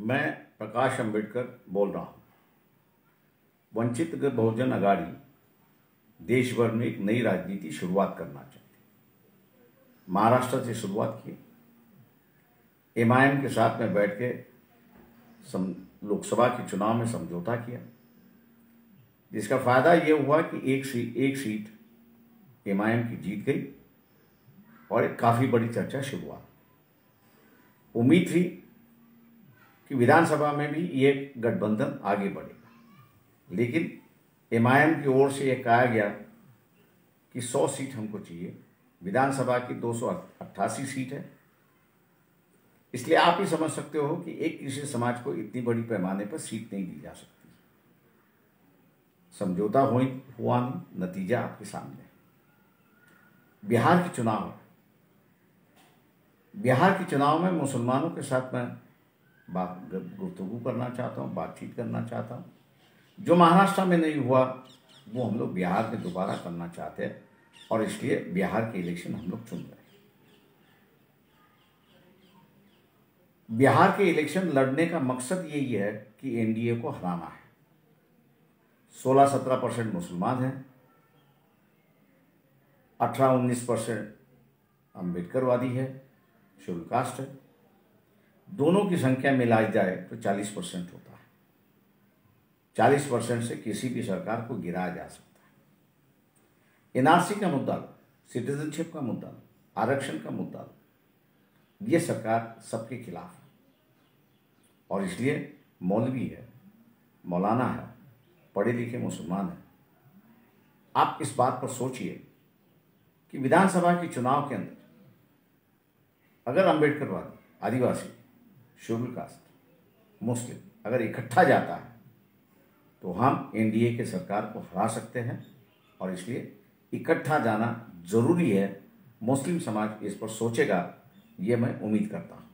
मैं प्रकाश अंबेडकर बोल रहा हूँ। वंचित बहुजन अगाड़ी देश भर में एक नई राजनीति शुरुआत करना चाहती महाराष्ट्र से शुरुआत की एमआईएम के साथ में बैठ के लोकसभा के चुनाव में समझौता किया। जिसका फ़ायदा ये हुआ कि एक सीट एक सीट एमआईएम की जीत गई और एक काफ़ी बड़ी चर्चा शुरू हुआ उम्मीद थी कि विधानसभा में भी ये गठबंधन आगे बढ़ेगा लेकिन एमआईएम की ओर से यह कहा गया कि 100 सीट हमको चाहिए। विधानसभा की दो सौ अट्ठासी सीट है। इसलिए आप ही समझ सकते हो कि एक कृषि समाज को इतनी बड़ी पैमाने पर सीट नहीं दी जा सकती। समझौता हुआ नहीं, नतीजा आपके सामने बिहार के चुनाव बिहार के चुनाव में मुसलमानों के साथ मैं बात गुफ्तगु करना चाहता हूँ, बातचीत करना चाहता हूँ। जो महाराष्ट्र में नहीं हुआ, वो हम लोग बिहार में दोबारा करना चाहते हैं और इसलिए बिहार के इलेक्शन हम लोग चुन रहे हैं। बिहार के इलेक्शन लड़ने का मकसद यही है कि एनडीए को हराना है। 16-17 परसेंट मुसलमान हैं 18-19 परसेंट अम्बेडकरवादी है शेड्यूल कास्ट है। दोनों की संख्या मिलाई जाए तो 40 परसेंट होता है। 40 परसेंट से किसी भी सरकार को गिराया जा सकता है। एनआरसी का मुद्दा, सिटीजनशिप का मुद्दा, आरक्षण का मुद्दा, ये सरकार सबके खिलाफ है। और इसलिए मौलवी है, मौलाना है पढ़े लिखे मुसलमान हैं। आप इस बात पर सोचिए कि विधानसभा के चुनाव के अंदर अगर अम्बेडकरवादी आदिवासी शेड्यूल कास्ट मुस्लिम, अगर इकट्ठा जाता है तो हम एनडीए के सरकार को हरा सकते हैं और इसलिए इकट्ठा जाना ज़रूरी है। मुस्लिम समाज इस पर सोचेगा, ये मैं उम्मीद करता हूँ।